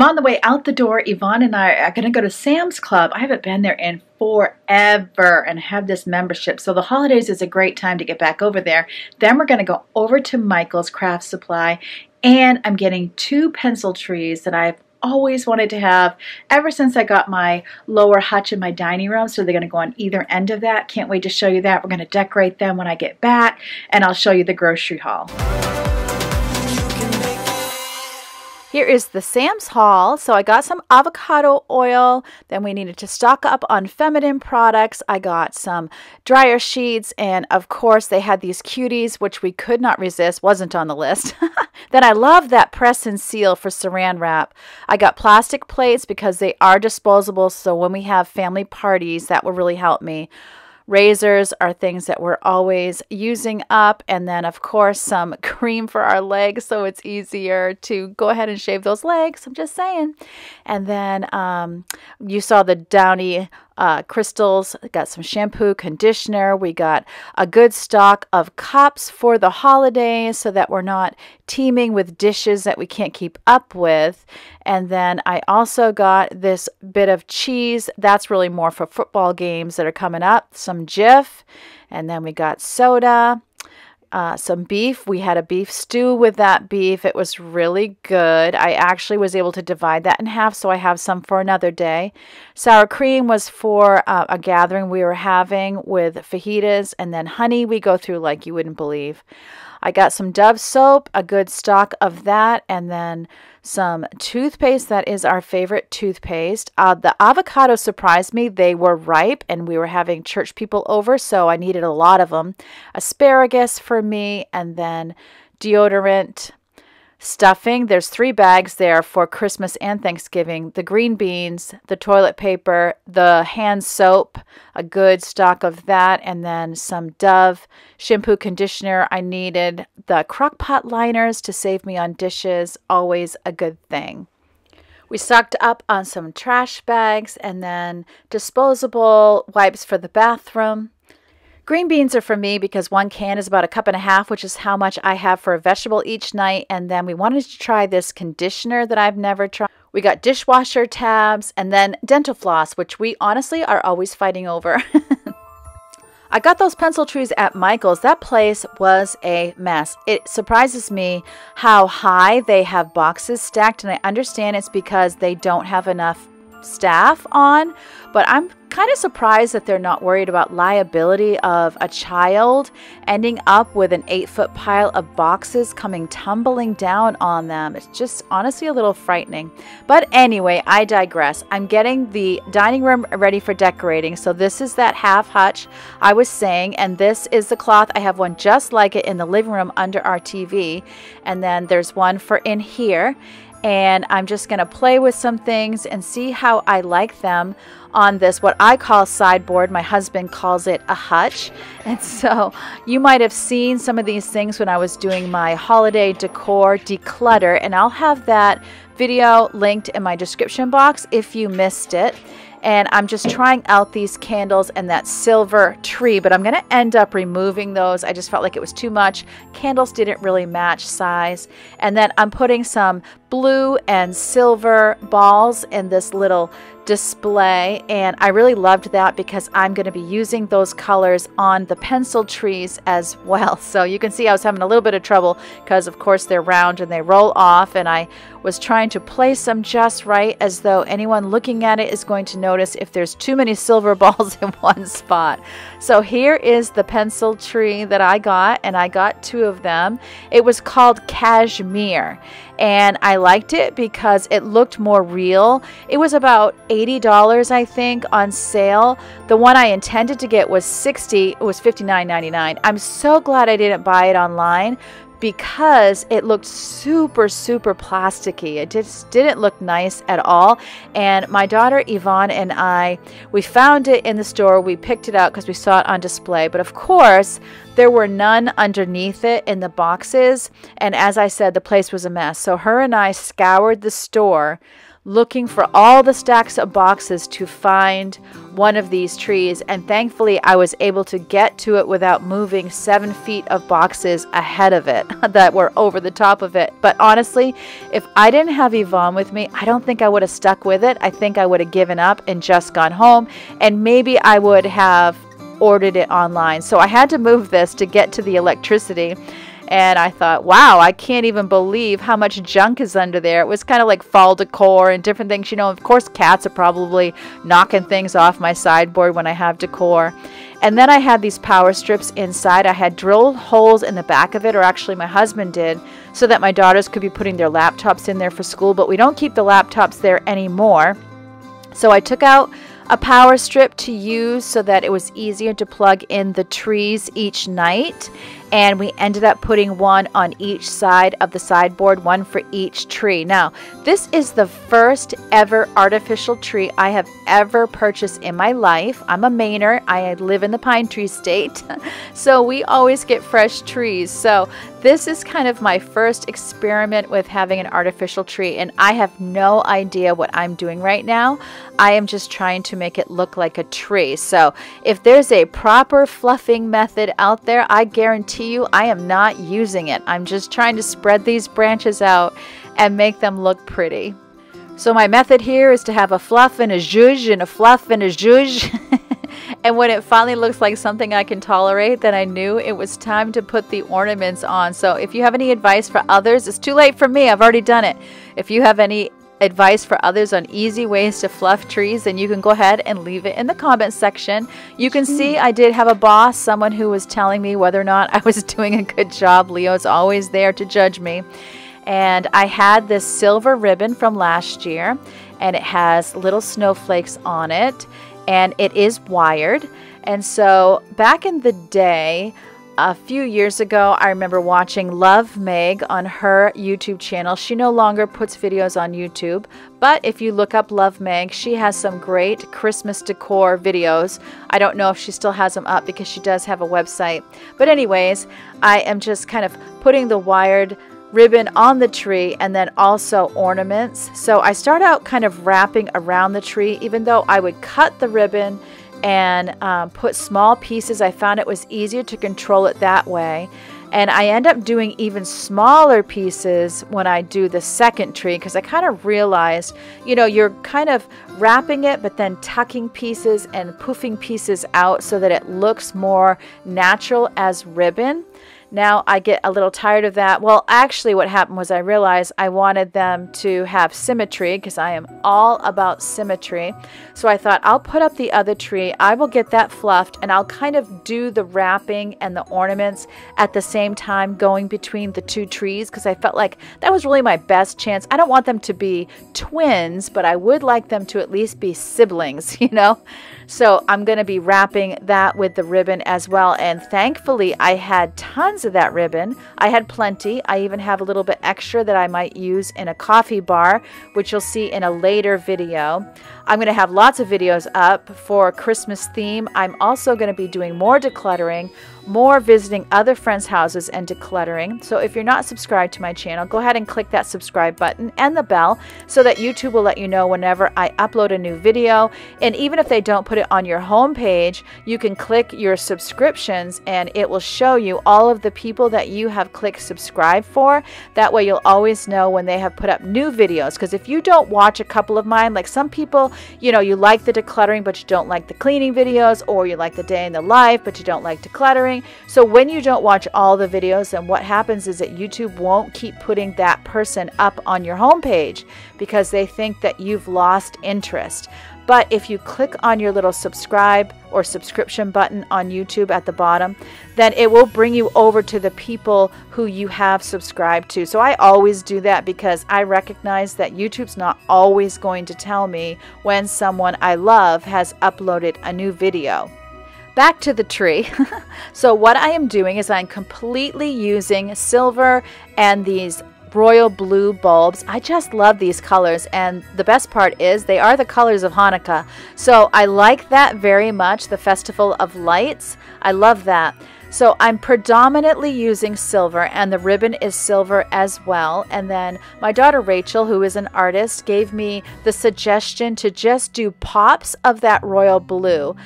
I'm on the way out the door. Yvonne and I are going to go to Sam's Club. I haven't been there in forever and have this membership. So the holidays is a great time to get back over there. Then we're going to go over to Michael's Craft Supply and I'm getting two pencil trees that I've always wanted to have ever since I got my lower hutch in my dining room. So they're going to go on either end of that. Can't wait to show you that. We're going to decorate them when I get back and I'll show you the grocery haul. Here is the Sam's haul. So I got some avocado oil. Then we needed to stock up on feminine products. I got some dryer sheets. And of course, they had these cuties, which we could not resist, wasn't on the list. then I love that press and seal for saran wrap. I got plastic plates because they are disposable. So when we have family parties, that will really help me. Razors are things that we're always using up. And then, of course, some cream for our legs so it's easier to go ahead and shave those legs. I'm just saying. And then um, you saw the Downy uh, crystals, got some shampoo, conditioner. We got a good stock of cups for the holidays so that we're not teeming with dishes that we can't keep up with. And then I also got this bit of cheese. That's really more for football games that are coming up. Some Jif. And then we got soda uh, some beef. We had a beef stew with that beef. It was really good. I actually was able to divide that in half, so I have some for another day. Sour cream was for uh, a gathering we were having with fajitas, and then honey we go through like you wouldn't believe. I got some Dove soap, a good stock of that, and then some toothpaste. That is our favorite toothpaste. Uh, the avocado surprised me. They were ripe, and we were having church people over, so I needed a lot of them. Asparagus for me, and then deodorant, Stuffing, there's three bags there for Christmas and Thanksgiving. The green beans, the toilet paper, the hand soap, a good stock of that, and then some Dove shampoo conditioner. I needed the crock pot liners to save me on dishes, always a good thing. We stocked up on some trash bags and then disposable wipes for the bathroom. Green beans are for me because one can is about a cup and a half, which is how much I have for a vegetable each night. And then we wanted to try this conditioner that I've never tried. We got dishwasher tabs and then dental floss, which we honestly are always fighting over. I got those pencil trees at Michael's. That place was a mess. It surprises me how high they have boxes stacked, and I understand it's because they don't have enough staff on, but I'm kind of surprised that they're not worried about liability of a child ending up with an eight foot pile of boxes coming tumbling down on them. It's just honestly a little frightening. But anyway, I digress. I'm getting the dining room ready for decorating. So this is that half hutch I was saying, and this is the cloth. I have one just like it in the living room under our TV, and then there's one for in here and I'm just going to play with some things and see how I like them on this what I call sideboard. My husband calls it a hutch. And so you might have seen some of these things when I was doing my holiday decor declutter and I'll have that video linked in my description box if you missed it and I'm just trying out these candles and that silver tree, but I'm going to end up removing those. I just felt like it was too much. Candles didn't really match size. And then I'm putting some blue and silver balls in this little display and I really loved that because I'm going to be using those colors on the pencil trees as well. So you can see I was having a little bit of trouble because of course they're round and they roll off and I was trying to place them just right as though anyone looking at it is going to notice if there's too many silver balls in one spot. So here is the pencil tree that I got and I got two of them. It was called Cashmere and I liked it because it looked more real. It was about $80 I think on sale. The one I intended to get was 60, it was $59.99. I'm so glad I didn't buy it online because it looked super, super plasticky. It just didn't look nice at all. And my daughter Yvonne and I, we found it in the store. We picked it out because we saw it on display. But of course, there were none underneath it in the boxes. And as I said, the place was a mess. So her and I scoured the store looking for all the stacks of boxes to find one of these trees. And thankfully, I was able to get to it without moving seven feet of boxes ahead of it that were over the top of it. But honestly, if I didn't have Yvonne with me, I don't think I would have stuck with it. I think I would have given up and just gone home. And maybe I would have ordered it online. So I had to move this to get to the electricity. And I thought, wow, I can't even believe how much junk is under there. It was kind of like fall decor and different things. You know, of course, cats are probably knocking things off my sideboard when I have decor. And then I had these power strips inside. I had drilled holes in the back of it, or actually, my husband did, so that my daughters could be putting their laptops in there for school. But we don't keep the laptops there anymore. So I took out a power strip to use so that it was easier to plug in the trees each night and we ended up putting one on each side of the sideboard, one for each tree. Now, this is the first ever artificial tree I have ever purchased in my life. I'm a Mainer. I live in the pine tree state, so we always get fresh trees. So this is kind of my first experiment with having an artificial tree, and I have no idea what I'm doing right now. I am just trying to make it look like a tree. So if there's a proper fluffing method out there, I guarantee you, I am not using it. I'm just trying to spread these branches out and make them look pretty. So my method here is to have a fluff and a zhuzh and a fluff and a zhuzh. and when it finally looks like something I can tolerate, then I knew it was time to put the ornaments on. So if you have any advice for others, it's too late for me. I've already done it. If you have any advice for others on easy ways to fluff trees, then you can go ahead and leave it in the comment section. You can see I did have a boss, someone who was telling me whether or not I was doing a good job. Leo's always there to judge me. And I had this silver ribbon from last year, and it has little snowflakes on it, and it is wired. And so back in the day, a few years ago, I remember watching Love Meg on her YouTube channel. She no longer puts videos on YouTube, but if you look up Love Meg, she has some great Christmas decor videos. I don't know if she still has them up because she does have a website. But, anyways, I am just kind of putting the wired ribbon on the tree and then also ornaments. So I start out kind of wrapping around the tree, even though I would cut the ribbon and um, put small pieces. I found it was easier to control it that way. And I end up doing even smaller pieces when I do the second tree because I kind of realized, you know, you're kind of wrapping it, but then tucking pieces and poofing pieces out so that it looks more natural as ribbon. Now I get a little tired of that. Well, actually, what happened was I realized I wanted them to have symmetry because I am all about symmetry. So I thought I'll put up the other tree, I will get that fluffed, and I'll kind of do the wrapping and the ornaments at the same time going between the two trees because I felt like that was really my best chance. I don't want them to be twins, but I would like them to at least be siblings, you know? So I'm going to be wrapping that with the ribbon as well. And thankfully, I had tons of that ribbon. I had plenty. I even have a little bit extra that I might use in a coffee bar, which you'll see in a later video. I'm going to have lots of videos up for Christmas theme. I'm also going to be doing more decluttering more visiting other friends' houses and decluttering. So if you're not subscribed to my channel, go ahead and click that subscribe button and the bell so that YouTube will let you know whenever I upload a new video. And even if they don't put it on your home page, you can click your subscriptions and it will show you all of the people that you have clicked subscribe for. That way you'll always know when they have put up new videos. Because if you don't watch a couple of mine, like some people, you know, you like the decluttering, but you don't like the cleaning videos, or you like the day in the life, but you don't like decluttering so when you don't watch all the videos, then what happens is that YouTube won't keep putting that person up on your homepage because they think that you've lost interest. But if you click on your little subscribe or subscription button on YouTube at the bottom, then it will bring you over to the people who you have subscribed to. So I always do that because I recognize that YouTube's not always going to tell me when someone I love has uploaded a new video back to the tree. so what I am doing is I'm completely using silver and these royal blue bulbs. I just love these colors and the best part is they are the colors of Hanukkah. So I like that very much, the Festival of Lights. I love that. So I'm predominantly using silver and the ribbon is silver as well. And then my daughter Rachel, who is an artist, gave me the suggestion to just do pops of that royal blue.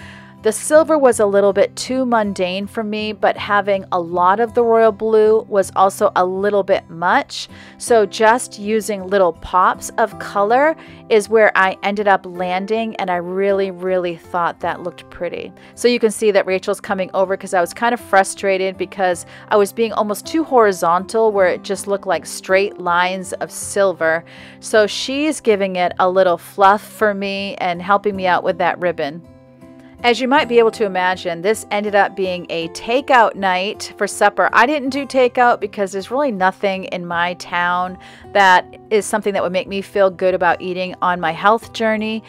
The silver was a little bit too mundane for me, but having a lot of the royal blue was also a little bit much. So just using little pops of color is where I ended up landing and I really, really thought that looked pretty. So you can see that Rachel's coming over because I was kind of frustrated because I was being almost too horizontal where it just looked like straight lines of silver. So she's giving it a little fluff for me and helping me out with that ribbon. As you might be able to imagine, this ended up being a takeout night for supper. I didn't do takeout because there's really nothing in my town that is something that would make me feel good about eating on my health journey.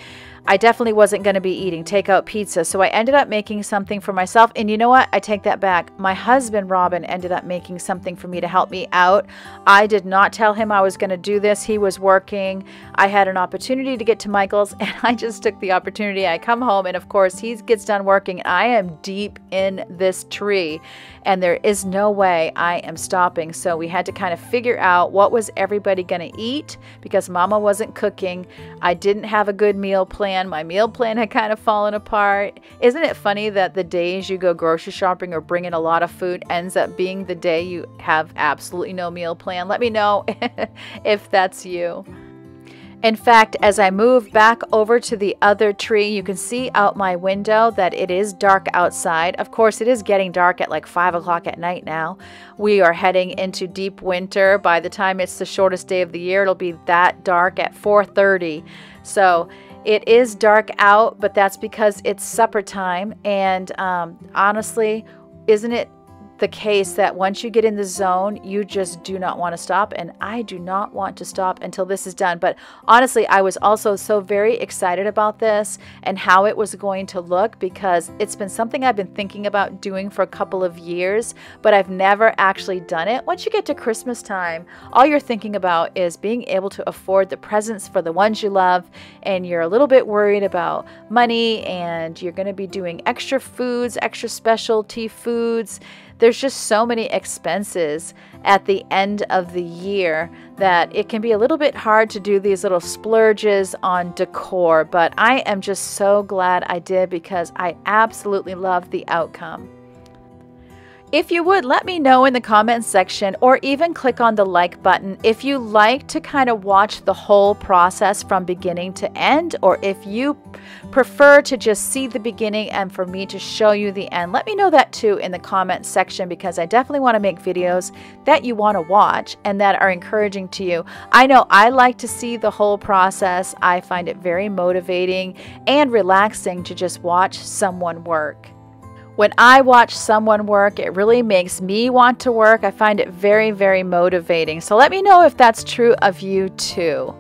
I definitely wasn't going to be eating takeout pizza. So I ended up making something for myself. And you know what? I take that back. My husband, Robin, ended up making something for me to help me out. I did not tell him I was going to do this. He was working. I had an opportunity to get to Michael's and I just took the opportunity. I come home and of course he gets done working. I am deep in this tree and there is no way I am stopping. So we had to kind of figure out what was everybody going to eat because mama wasn't cooking. I didn't have a good meal plan plan. My meal plan had kind of fallen apart. Isn't it funny that the days you go grocery shopping or bring in a lot of food ends up being the day you have absolutely no meal plan? Let me know if that's you. In fact, as I move back over to the other tree, you can see out my window that it is dark outside. Of course, it is getting dark at like 5 o'clock at night now. We are heading into deep winter. By the time it's the shortest day of the year, it'll be that dark at 4.30. So it is dark out, but that's because it's supper time. And um, honestly, isn't it the case that once you get in the zone, you just do not want to stop. And I do not want to stop until this is done. But honestly, I was also so very excited about this and how it was going to look because it's been something I've been thinking about doing for a couple of years, but I've never actually done it. Once you get to Christmas time, all you're thinking about is being able to afford the presents for the ones you love. And you're a little bit worried about money and you're going to be doing extra foods, extra specialty foods there's just so many expenses at the end of the year that it can be a little bit hard to do these little splurges on decor. But I am just so glad I did because I absolutely love the outcome. If you would, let me know in the comments section or even click on the like button if you like to kind of watch the whole process from beginning to end or if you prefer to just see the beginning and for me to show you the end. Let me know that too in the comments section because I definitely want to make videos that you want to watch and that are encouraging to you. I know I like to see the whole process. I find it very motivating and relaxing to just watch someone work. When I watch someone work, it really makes me want to work. I find it very, very motivating. So let me know if that's true of you too.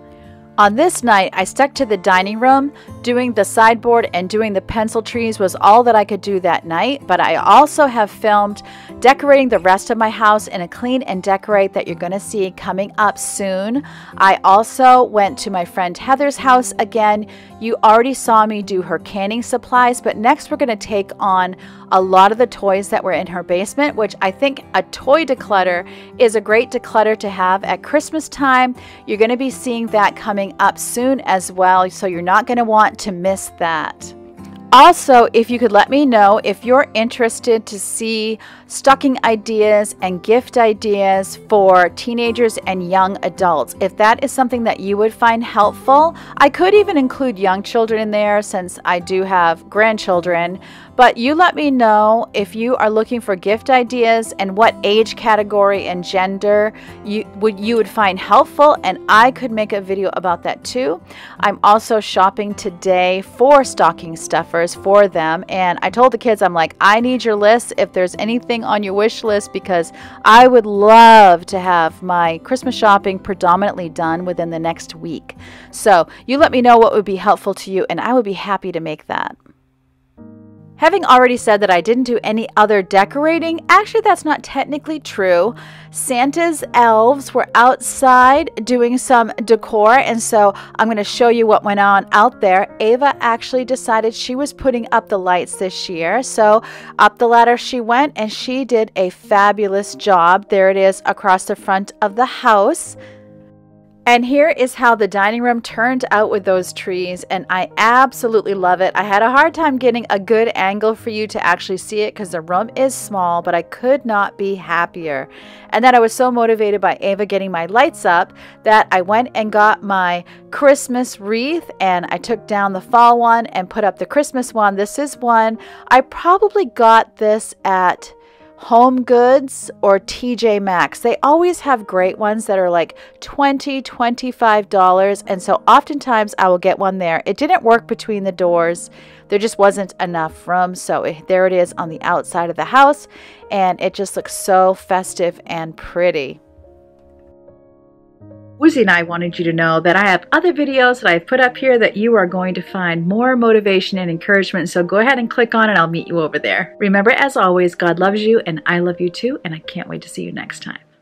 On this night, I stuck to the dining room. Doing the sideboard and doing the pencil trees was all that I could do that night, but I also have filmed decorating the rest of my house in a clean and decorate that you're going to see coming up soon. I also went to my friend Heather's house again. You already saw me do her canning supplies, but next we're going to take on a lot of the toys that were in her basement, which I think a toy declutter is a great declutter to have at Christmas time. You're going to be seeing that coming up soon as well, so you're not going to want to miss that. Also, if you could let me know if you're interested to see stocking ideas and gift ideas for teenagers and young adults. If that is something that you would find helpful, I could even include young children in there since I do have grandchildren. But you let me know if you are looking for gift ideas and what age category and gender you would you would find helpful and I could make a video about that too. I'm also shopping today for stocking stuffers for them and I told the kids I'm like I need your list if there's anything on your wish list because I would love to have my Christmas shopping predominantly done within the next week. So you let me know what would be helpful to you, and I would be happy to make that. Having already said that I didn't do any other decorating, actually, that's not technically true. Santa's elves were outside doing some decor, and so I'm going to show you what went on out there. Ava actually decided she was putting up the lights this year, so up the ladder she went, and she did a fabulous job. There it is across the front of the house. And here is how the dining room turned out with those trees, and I absolutely love it. I had a hard time getting a good angle for you to actually see it because the room is small, but I could not be happier. And then I was so motivated by Ava getting my lights up that I went and got my Christmas wreath and I took down the fall one and put up the Christmas one. This is one I probably got this at Home Goods or TJ Maxx. They always have great ones that are like $20, $25. And so oftentimes I will get one there. It didn't work between the doors. There just wasn't enough room. So there it is on the outside of the house. And it just looks so festive and pretty. Woozy and I wanted you to know that I have other videos that I've put up here that you are going to find more motivation and encouragement. So go ahead and click on it. I'll meet you over there. Remember, as always, God loves you and I love you too. And I can't wait to see you next time.